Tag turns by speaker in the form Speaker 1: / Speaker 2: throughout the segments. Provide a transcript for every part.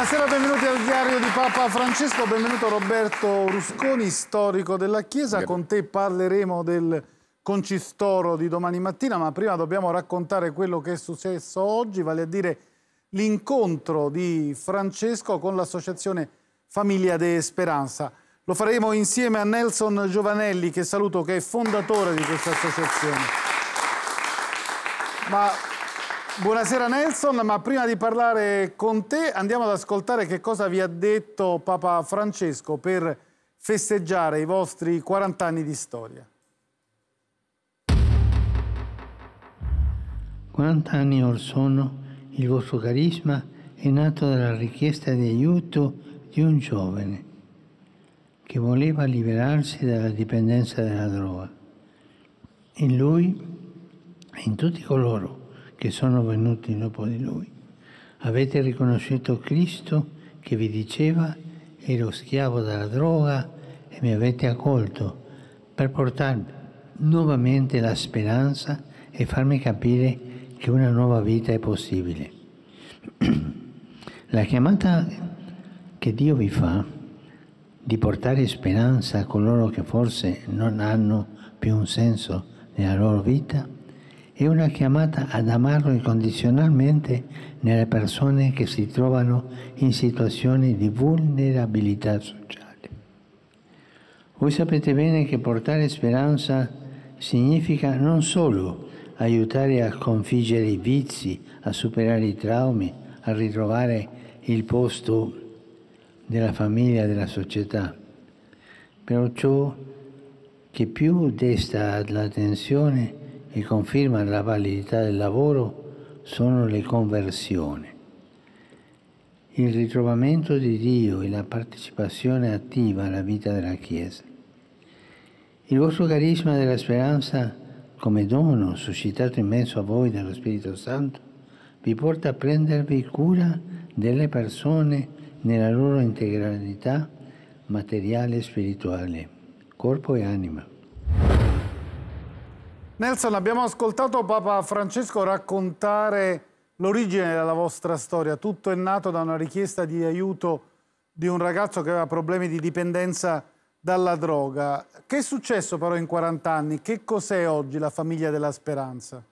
Speaker 1: Buonasera, benvenuti al diario di Papa Francesco, benvenuto Roberto Rusconi, storico della Chiesa. Con te parleremo del concistoro di domani mattina, ma prima dobbiamo raccontare quello che è successo oggi, vale a dire l'incontro di Francesco con l'associazione Famiglia de Speranza. Lo faremo insieme a Nelson Giovanelli, che saluto, che è fondatore di questa associazione. Ma Buonasera Nelson, ma prima di parlare con te andiamo ad ascoltare che cosa vi ha detto Papa Francesco per festeggiare i vostri 40 anni di storia.
Speaker 2: 40 anni or sono il vostro carisma è nato dalla richiesta di aiuto di un giovane che voleva liberarsi dalla dipendenza dalla droga. In lui e in tutti coloro che sono venuti dopo di lui. Avete riconosciuto Cristo che vi diceva ero schiavo della droga e mi avete accolto per portarmi nuovamente la speranza e farmi capire che una nuova vita è possibile. La chiamata che Dio vi fa di portare speranza a coloro che forse non hanno più un senso nella loro vita è una chiamata ad amarlo incondizionalmente nelle persone che si trovano in situazioni di vulnerabilità sociale. Voi sapete bene che portare speranza significa non solo aiutare a sconfiggere i vizi, a superare i traumi, a ritrovare il posto della famiglia, della società, però ciò che più desta l'attenzione e conferma la validità del lavoro sono le conversioni. Il ritrovamento di Dio e la partecipazione attiva alla vita della Chiesa. Il vostro carisma della speranza come dono suscitato in mezzo a voi dallo Spirito Santo vi porta a prendervi cura delle persone nella loro integralità materiale e spirituale, corpo e anima.
Speaker 1: Nelson, abbiamo ascoltato Papa Francesco raccontare l'origine della vostra storia. Tutto è nato da una richiesta di aiuto di un ragazzo che aveva problemi di dipendenza dalla droga. Che è successo però in 40 anni? Che cos'è oggi la famiglia della speranza?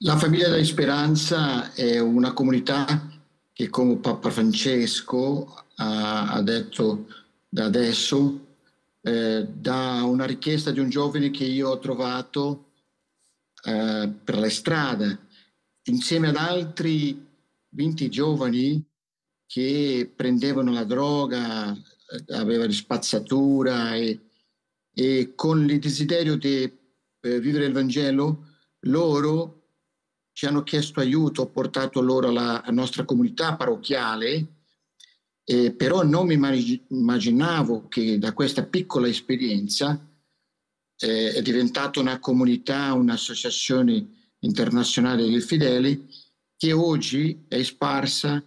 Speaker 3: La famiglia della speranza è una comunità che come Papa Francesco ha detto da adesso eh, da una richiesta di un giovane che io ho trovato eh, per le strade, insieme ad altri 20 giovani che prendevano la droga, avevano spazzatura e, e con il desiderio di eh, vivere il Vangelo, loro ci hanno chiesto aiuto, ho portato loro alla, alla nostra comunità parrocchiale eh, però non mi immaginavo che da questa piccola esperienza eh, è diventata una comunità, un'associazione internazionale dei fedeli che oggi è sparsa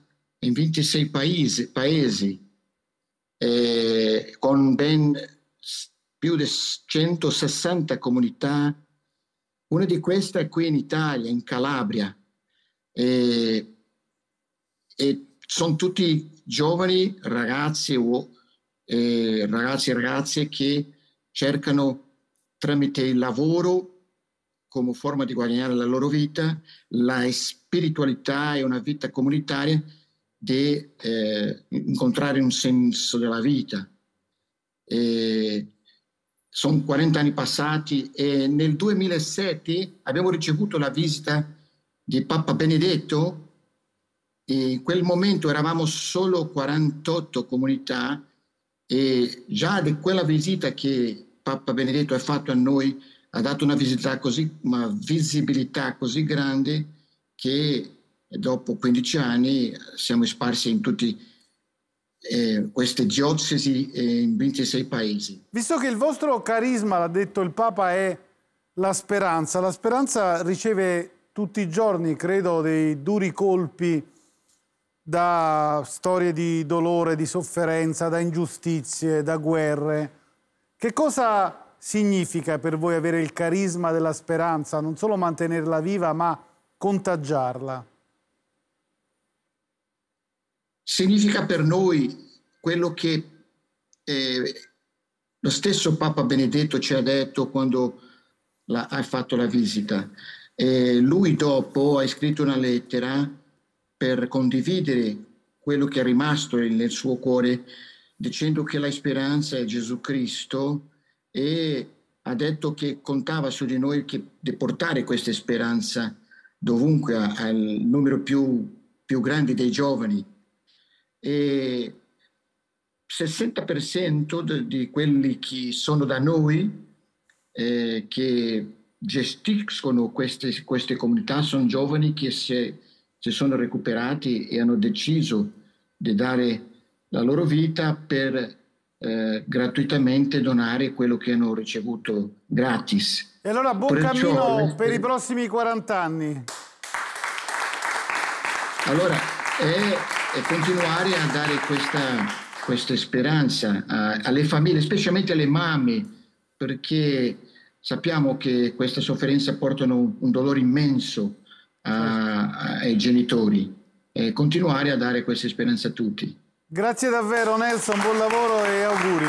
Speaker 3: in 26 paesi, paesi eh, con ben più di 160 comunità. Una di queste è qui in Italia, in Calabria. E, e sono tutti giovani ragazzi o eh, ragazzi e ragazze che cercano tramite il lavoro come forma di guadagnare la loro vita, la spiritualità e una vita comunitaria di eh, incontrare un senso della vita. E sono 40 anni passati e nel 2007 abbiamo ricevuto la visita di Papa Benedetto in quel momento eravamo solo 48 comunità e già di quella visita che Papa Benedetto ha fatto a noi ha dato una, così, una visibilità così grande che dopo 15 anni siamo sparsi in tutte eh, queste diocesi eh, in 26 paesi.
Speaker 1: Visto che il vostro carisma, l'ha detto il Papa, è la speranza, la speranza riceve tutti i giorni, credo, dei duri colpi da storie di dolore, di sofferenza, da ingiustizie, da guerre. Che cosa significa per voi avere il carisma della speranza, non solo mantenerla viva, ma contagiarla?
Speaker 3: significa per noi quello che eh, lo stesso Papa Benedetto ci ha detto quando la, ha fatto la visita. E lui dopo ha scritto una lettera per condividere quello che è rimasto nel suo cuore, dicendo che la speranza è Gesù Cristo e ha detto che contava su di noi che, di portare questa speranza dovunque al numero più, più grande dei giovani. E 60% di quelli che sono da noi, eh, che gestiscono queste, queste, comunità, sono giovani che si, si sono recuperati e hanno deciso di dare la loro vita per eh, gratuitamente donare quello che hanno ricevuto gratis.
Speaker 1: E allora buon Perciò, cammino per i prossimi 40 anni.
Speaker 3: Allora, è, è continuare a dare questa, questa speranza a, alle famiglie, specialmente alle mamme, perché sappiamo che questa sofferenza portano un, un dolore immenso a, ai genitori e continuare a dare questa speranza a tutti.
Speaker 1: Grazie davvero Nelson, buon lavoro e auguri.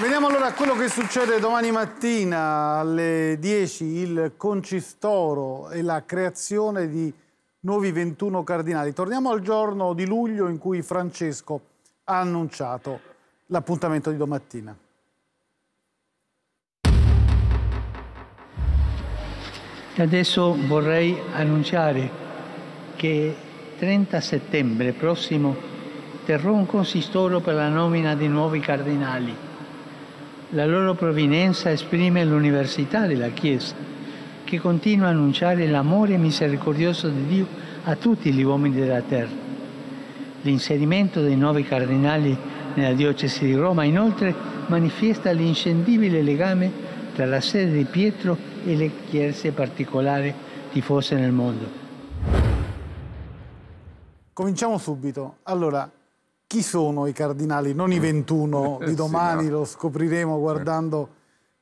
Speaker 1: Veniamo allora quello che succede domani mattina alle 10, il concistoro e la creazione di nuovi 21 cardinali. Torniamo al giorno di luglio in cui Francesco ha annunciato l'appuntamento di domattina.
Speaker 2: Adesso vorrei annunciare che 30 settembre prossimo terrò un consistoro per la nomina di nuovi cardinali. La loro provenienza esprime l'università della Chiesa, che continua a annunciare l'amore misericordioso di Dio a tutti gli uomini della terra. L'inserimento dei nuovi cardinali nella diocesi di Roma inoltre manifesta l'inscendibile legame tra la sede di Pietro e le chiese particolari diffuse nel mondo.
Speaker 1: Cominciamo subito. Allora, chi sono i cardinali, non i 21 di domani, sì, no. lo scopriremo guardando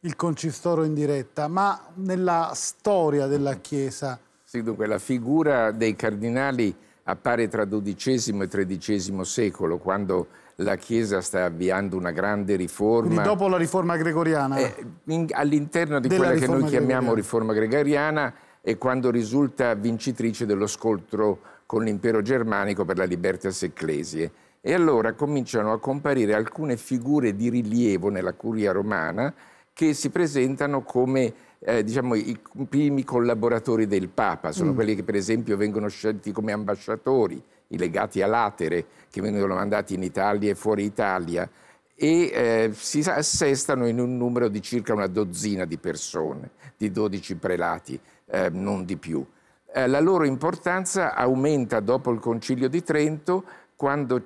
Speaker 1: il concistoro in diretta, ma nella storia della Chiesa.
Speaker 4: Sì, dunque la figura dei cardinali appare tra XII e XIII secolo, quando la Chiesa sta avviando una grande riforma.
Speaker 1: Quindi dopo la riforma gregoriana?
Speaker 4: Eh, all'interno di quella che noi chiamiamo riforma gregoriana e quando risulta vincitrice dello scontro con l'impero germanico per la Libertas Ecclesiae. E allora cominciano a comparire alcune figure di rilievo nella curia romana che si presentano come eh, diciamo, i primi collaboratori del Papa, sono mm. quelli che per esempio vengono scelti come ambasciatori, legati a latere, che vengono mandati in Italia e fuori Italia, e eh, si assestano in un numero di circa una dozzina di persone, di 12 prelati, eh, non di più. Eh, la loro importanza aumenta dopo il Concilio di Trento quando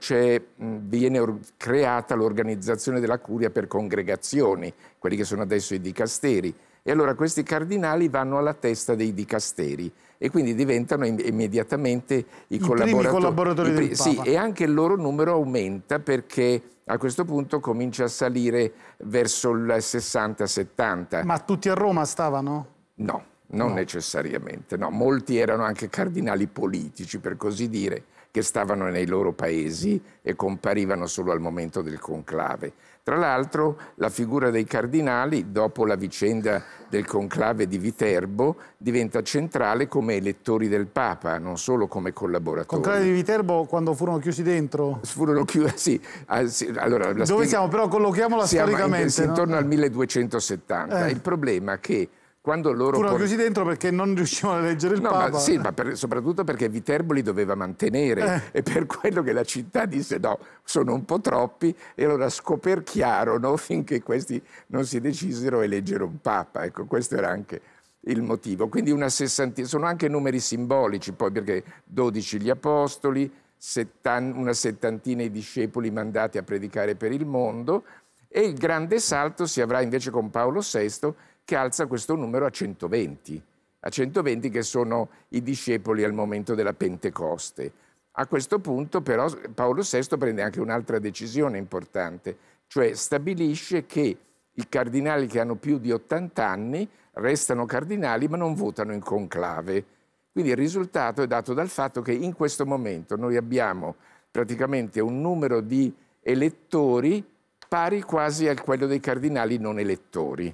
Speaker 4: viene creata l'organizzazione della curia per congregazioni, quelli che sono adesso i dicasteri. E allora questi cardinali vanno alla testa dei dicasteri e quindi diventano immediatamente i,
Speaker 1: I collaboratori, collaboratori
Speaker 4: i
Speaker 1: del
Speaker 4: Sì, e anche il loro numero aumenta perché a questo punto comincia a salire verso il 60-70.
Speaker 1: Ma tutti a Roma stavano?
Speaker 4: No, non no. necessariamente. No. Molti erano anche cardinali politici, per così dire che stavano nei loro paesi e comparivano solo al momento del conclave. Tra l'altro la figura dei cardinali, dopo la vicenda del conclave di Viterbo, diventa centrale come elettori del Papa, non solo come collaboratori.
Speaker 1: Conclave di Viterbo quando furono chiusi dentro?
Speaker 4: Furono chiusi, sì. Ah, sì. Allora,
Speaker 1: Dove siamo? Però collochiamola
Speaker 4: siamo
Speaker 1: storicamente.
Speaker 4: In, no? Intorno al 1270. Eh. Il problema è che quando loro...
Speaker 1: Furono por... chiusi dentro perché non riuscivano a leggere il no, Papa.
Speaker 4: Ma sì, ma per, soprattutto perché Viterbo li doveva mantenere eh. e per quello che la città disse no, sono un po' troppi e allora scoperchiarono finché questi non si decisero a eleggere un Papa. Ecco, questo era anche il motivo. Quindi una sessantina, sono anche numeri simbolici poi perché 12 gli apostoli, settan, una settantina i discepoli mandati a predicare per il mondo e il grande salto si avrà invece con Paolo VI che alza questo numero a 120, a 120 che sono i discepoli al momento della Pentecoste. A questo punto però Paolo VI prende anche un'altra decisione importante, cioè stabilisce che i cardinali che hanno più di 80 anni restano cardinali ma non votano in conclave. Quindi il risultato è dato dal fatto che in questo momento noi abbiamo praticamente un numero di elettori pari quasi a quello dei cardinali non elettori.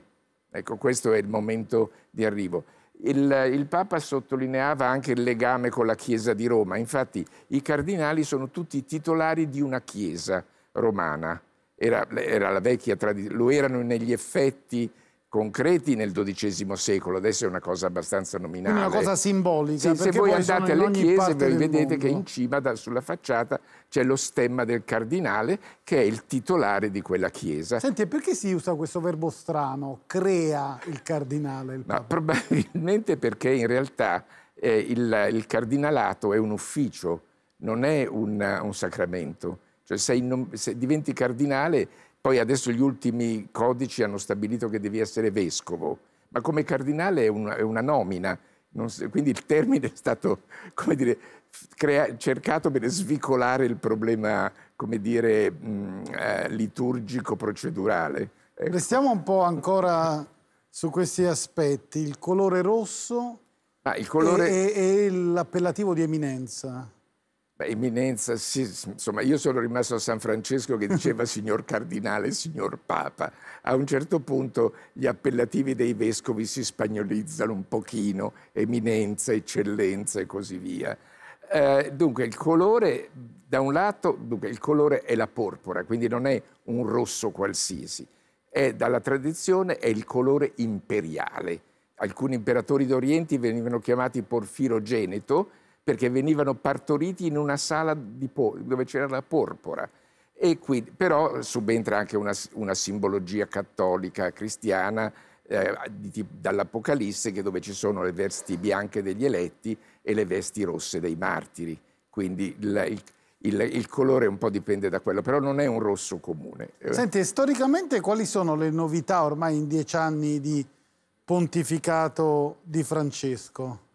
Speaker 4: Ecco, questo è il momento di arrivo. Il, il, Papa sottolineava anche il legame con la Chiesa di Roma. Infatti i cardinali sono tutti titolari di una Chiesa romana. Era, era vecchia lo erano negli effetti concreti nel XII secolo, adesso è una cosa abbastanza nominale.
Speaker 1: Quindi una cosa simbolica.
Speaker 4: Sì, se voi andate alle chiese vedete mondo. che in cima da, sulla facciata c'è lo stemma del cardinale che è il titolare di quella chiesa.
Speaker 1: Senti, perché si usa questo verbo strano, crea il cardinale? Il
Speaker 4: Ma probabilmente perché in realtà eh, il, il, cardinalato è un ufficio, non è un, un sacramento. Cioè sei, se diventi cardinale poi adesso gli ultimi codici hanno stabilito che devi essere vescovo, ma come cardinale è una, è una nomina. Si, quindi il termine è stato, come dire, crea, cercato per svicolare il problema, come dire, mh, eh, liturgico, procedurale.
Speaker 1: Ecco. Restiamo un po' ancora su questi aspetti. Il colore rosso ah, il colore... e, e, e l'appellativo di eminenza.
Speaker 4: Beh, eminenza, sì, insomma, io sono rimasto a San Francesco che diceva signor cardinale, signor papa. A un certo punto gli appellativi dei vescovi si spagnolizzano un pochino, eminenza, eccellenza e così via. Eh, dunque, il colore, da un lato, dunque, il colore è la porpora, quindi non è un rosso qualsiasi. È, dalla tradizione è il colore imperiale. Alcuni imperatori d'Oriente venivano chiamati porfirogeneto, perché venivano partoriti in una sala dove c'era la porpora. Qui, però subentra anche una, una simbologia cattolica cristiana eh, di, dall'Apocalisse, dove ci sono le vesti bianche degli eletti e le vesti rosse dei martiri. Quindi il, il, il, il, colore un po' dipende da quello, però non è un rosso comune.
Speaker 1: Senti, storicamente quali sono le novità ormai in dieci anni di pontificato di Francesco?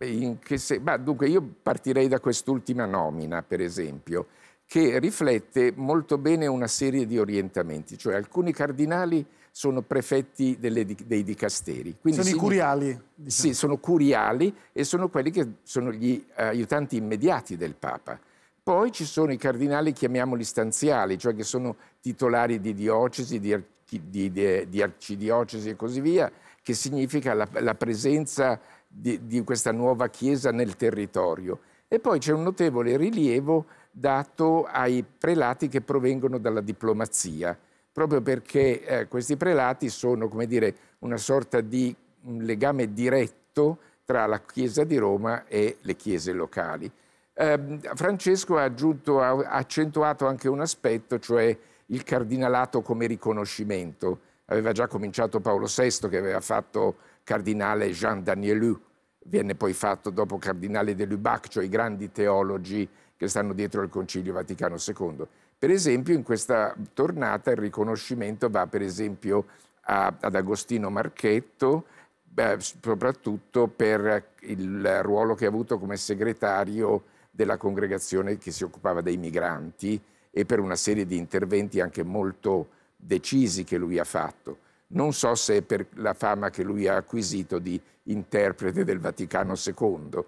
Speaker 4: Se... Bah, dunque, io partirei da quest'ultima nomina, per esempio, che riflette molto bene una serie di orientamenti, cioè alcuni cardinali sono prefetti delle, dei dicasteri.
Speaker 1: Quindi sono i curiali?
Speaker 4: Diciamo. Sì, sono curiali e sono quelli che sono gli aiutanti immediati del Papa. Poi ci sono i cardinali, chiamiamoli stanziali, cioè che sono titolari di diocesi, di, di, di, di arcidiocesi e così via, che significa la, la presenza di, di questa nuova Chiesa nel territorio. E poi c'è un notevole rilievo dato ai prelati che provengono dalla diplomazia, proprio perché eh, questi prelati sono, come dire, una sorta di un legame diretto tra la Chiesa di Roma e le chiese locali. Eh, Francesco ha, aggiunto, ha accentuato anche un aspetto, cioè il cardinalato come riconoscimento aveva già cominciato Paolo VI che aveva fatto cardinale Jean Danielou, viene poi fatto dopo cardinale de Lubac, cioè i grandi teologi che stanno dietro al Concilio Vaticano II. Per esempio in questa tornata il riconoscimento va per esempio a, ad Agostino Marchetto, beh, soprattutto per il ruolo che ha avuto come segretario della congregazione che si occupava dei migranti e per una serie di interventi anche molto decisi che lui ha fatto. Non so se è per la fama che lui ha acquisito di interprete del Vaticano II,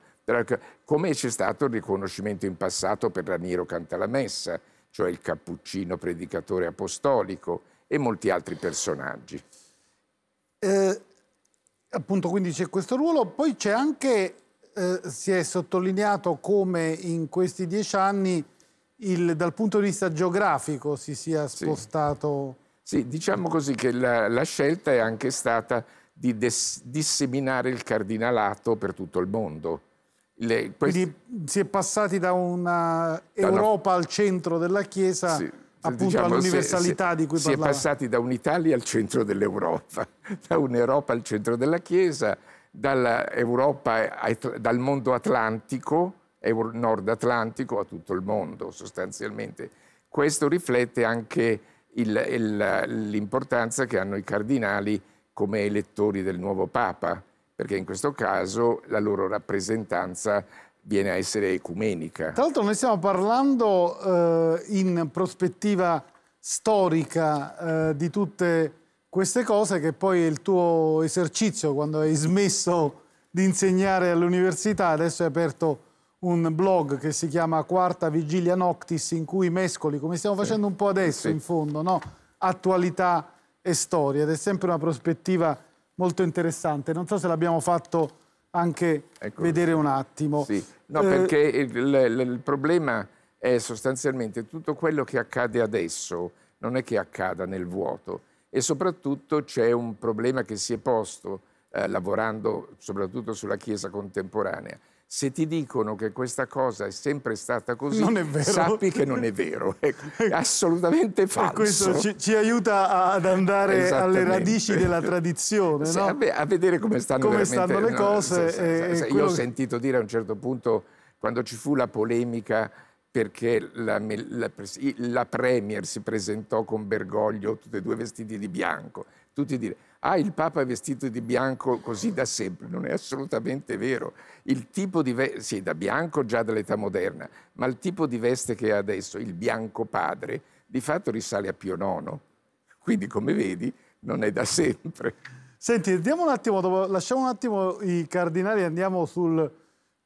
Speaker 4: come c'è stato il riconoscimento in passato per Raniero Cantalamessa, cioè il cappuccino predicatore apostolico e molti altri personaggi.
Speaker 1: Eh, appunto, quindi c'è questo ruolo, poi c'è anche, eh, si è sottolineato come in questi dieci anni il, dal punto di vista geografico si sia spostato.
Speaker 4: Sì, sì diciamo così che la, la, scelta è anche stata di des, disseminare il cardinalato per tutto il mondo.
Speaker 1: Le, questi... Quindi si è passati da un'Europa al centro della Chiesa sì, appunto diciamo, all'universalità di cui
Speaker 4: si
Speaker 1: parlava.
Speaker 4: Si è passati da un'Italia al centro dell'Europa, da un'Europa al centro della Chiesa, dall'Europa, dal mondo atlantico nord atlantico a tutto il mondo sostanzialmente. Questo riflette anche l'importanza che hanno i cardinali come elettori del nuovo Papa, perché in questo caso la loro rappresentanza viene a essere ecumenica.
Speaker 1: Tra l'altro noi stiamo parlando eh, in prospettiva storica eh, di tutte queste cose che poi il tuo esercizio quando hai smesso di insegnare all'università, adesso hai aperto un blog che si chiama Quarta Vigilia Noctis in cui mescoli, come stiamo facendo un po' adesso sì. in fondo, no? attualità e storia ed è sempre una prospettiva molto interessante. Non so se l'abbiamo fatto anche ecco. vedere un attimo.
Speaker 4: Sì. No, eh, perché il, il, il problema è sostanzialmente tutto quello che accade adesso, non è che accada nel vuoto e soprattutto c'è un problema che si è posto eh, lavorando soprattutto sulla Chiesa contemporanea. Se ti dicono che questa cosa è sempre stata così, sappi che non è vero, è assolutamente falso. E
Speaker 1: questo ci, ci aiuta ad andare alle radici della tradizione, no?
Speaker 4: a, vedere come stanno,
Speaker 1: come stanno le cose. No,
Speaker 4: se, se, io ho sentito dire a un certo punto, quando ci fu la polemica perché la, la, la, Premier si presentò con Bergoglio, tutti e due vestiti di bianco. Tutti dire, ah, il Papa è vestito di bianco così da sempre. Non è assolutamente vero. Il tipo di veste, sì, da bianco già dall'età moderna, ma il tipo di veste che ha adesso, il bianco padre, di fatto risale a Pio IX. Quindi, come vedi, non è da sempre.
Speaker 1: Senti, un attimo, lasciamo un attimo i cardinali e andiamo sul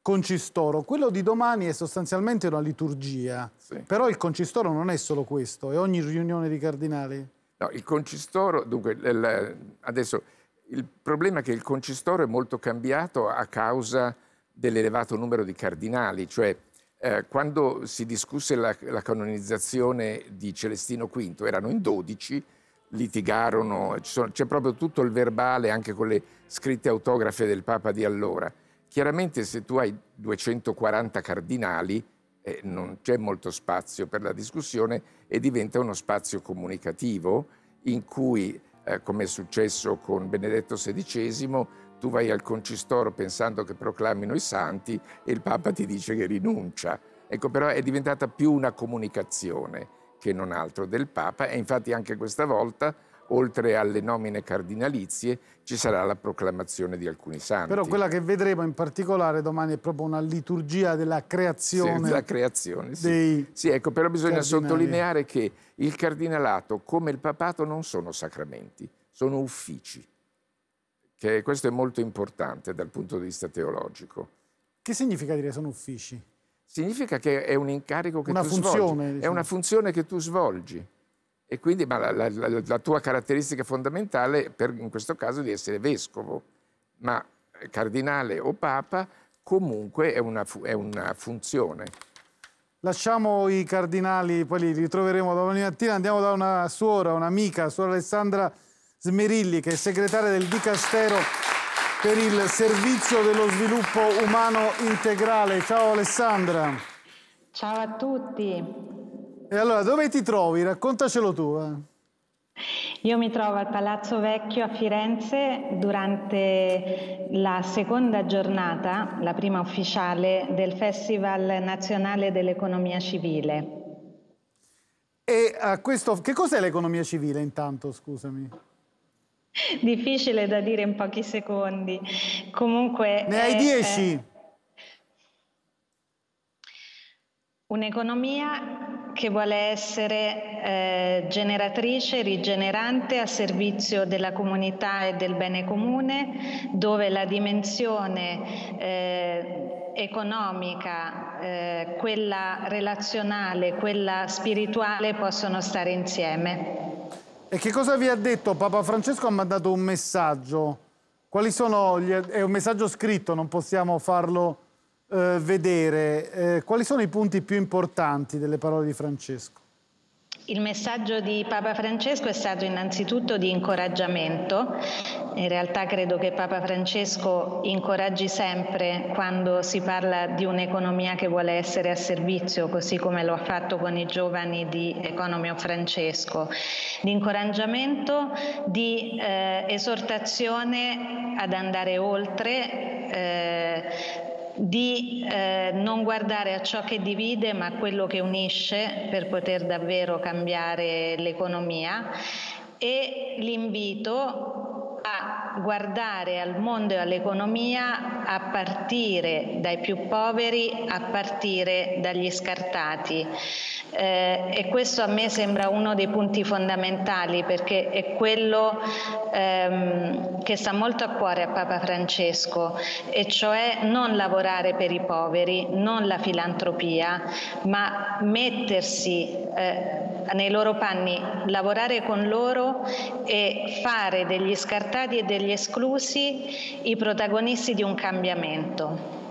Speaker 1: concistoro. Quello di domani è sostanzialmente una liturgia, sì. però il concistoro non è solo questo, è ogni riunione di cardinali.
Speaker 4: No, il concistoro, dunque, il, adesso il problema è che il concistoro è molto cambiato a causa dell'elevato numero di cardinali, cioè eh, quando si discusse la, la, canonizzazione di Celestino V erano in 12, litigarono, c'è proprio tutto il verbale anche con le scritte autografe del Papa di allora Chiaramente se tu hai 240 cardinali eh, non c'è molto spazio per la discussione e diventa uno spazio comunicativo in cui, eh, come è successo con Benedetto XVI, tu vai al concistoro pensando che proclamino i santi e il Papa ti dice che rinuncia. Ecco, però è diventata più una comunicazione che non altro del Papa e infatti anche questa volta oltre alle nomine cardinalizie, ci sarà la proclamazione di alcuni santi.
Speaker 1: Però quella che vedremo in particolare domani è proprio una liturgia della creazione. Sì,
Speaker 4: della creazione, sì. sì ecco, però bisogna cardinali. sottolineare che il cardinalato, come il papato, non sono sacramenti, sono uffici. Che questo è molto importante dal punto di vista teologico.
Speaker 1: Che significa dire sono uffici?
Speaker 4: Significa che è un incarico che
Speaker 1: una
Speaker 4: tu
Speaker 1: funzione,
Speaker 4: svolgi.
Speaker 1: Diciamo.
Speaker 4: È una funzione che tu svolgi. E quindi la, la, la, la, tua caratteristica fondamentale per, in questo caso è di essere vescovo, ma cardinale o papa comunque è una, è una funzione.
Speaker 1: Lasciamo i cardinali, poi li ritroveremo domani mattina, andiamo da una suora, un'amica, suora Alessandra Smerilli, che è segretaria del Dicastero per il Servizio dello Sviluppo Umano Integrale. Ciao Alessandra.
Speaker 5: Ciao a tutti.
Speaker 1: E allora dove ti trovi? Raccontacelo tu. Eh.
Speaker 5: Io mi trovo al Palazzo Vecchio a Firenze durante la seconda giornata, la prima ufficiale, del Festival Nazionale dell'Economia Civile.
Speaker 1: E a questo, che cos'è l'economia civile intanto, scusami?
Speaker 5: Difficile da dire in pochi secondi. Comunque...
Speaker 1: Ne hai dieci?
Speaker 5: Un'economia che vuole essere eh, generatrice, rigenerante a servizio della comunità e del bene comune, dove la dimensione eh, economica, eh, quella relazionale, quella spirituale possono stare insieme.
Speaker 1: E che cosa vi ha detto? Papa Francesco ha mandato un messaggio. Quali sono gli... È un messaggio scritto, non possiamo farlo eh, vedere eh, quali sono i punti più importanti delle parole di Francesco.
Speaker 5: Il messaggio di Papa Francesco è stato innanzitutto di incoraggiamento. In realtà credo che Papa Francesco incoraggi sempre quando si parla di un'economia che vuole essere a servizio, così come lo ha fatto con i giovani di Economy of Francesco. Di incoraggiamento, di eh, esortazione ad andare oltre. Eh, di eh, non guardare a ciò che divide ma a quello che unisce per poter davvero cambiare l'economia. E l'invito guardare al mondo e all'economia a partire dai più poveri, a partire dagli scartati. Eh, e questo a me sembra uno dei punti fondamentali perché è quello ehm, che sta molto a cuore a Papa Francesco, e cioè non lavorare per i poveri, non la filantropia, ma mettersi eh, nei loro panni, lavorare con loro e fare degli scartati e degli esclusi i protagonisti di un cambiamento.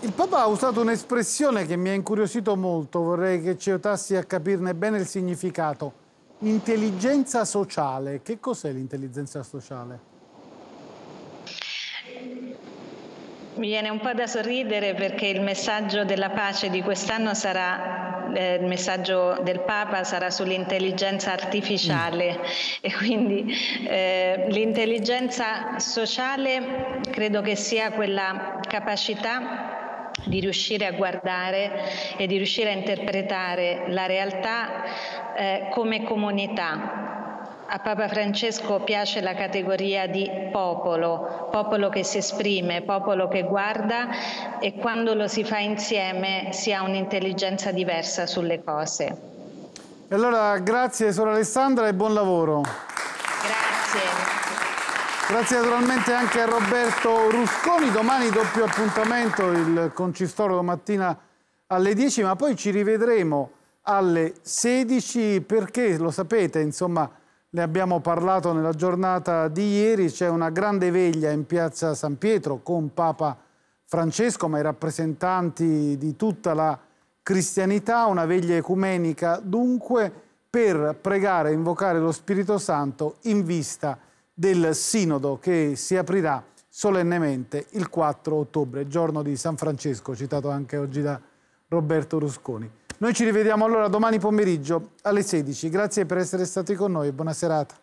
Speaker 1: Il Papa ha usato un'espressione che mi ha incuriosito molto, vorrei che ci aiutassi a capirne bene il significato. Intelligenza sociale. Che cos'è l'intelligenza sociale?
Speaker 5: Mi viene un po' da sorridere perché il messaggio della pace di quest'anno sarà, eh, il messaggio del Papa sarà sull'intelligenza artificiale mm. e quindi eh, l'intelligenza sociale credo che sia quella capacità di riuscire a guardare e di riuscire a interpretare la realtà eh, come comunità, a Papa Francesco piace la categoria di popolo, popolo che si esprime, popolo che guarda e quando lo si fa insieme si ha un'intelligenza diversa sulle cose.
Speaker 1: E allora grazie Sora Alessandra e buon lavoro.
Speaker 5: Grazie.
Speaker 1: Grazie naturalmente anche a Roberto Rusconi. Domani doppio appuntamento, il concistoro domattina alle 10, ma poi ci rivedremo alle 16 perché, lo sapete, insomma, ne abbiamo parlato nella giornata di ieri, c'è una grande veglia in piazza San Pietro con Papa Francesco, ma i rappresentanti di tutta la cristianità, una veglia ecumenica dunque per pregare e invocare lo Spirito Santo in vista del sinodo che si aprirà solennemente il 4 ottobre, giorno di San Francesco, citato anche oggi da Roberto Rusconi. Noi ci rivediamo allora domani pomeriggio alle 16. Grazie per essere stati con noi e buona serata.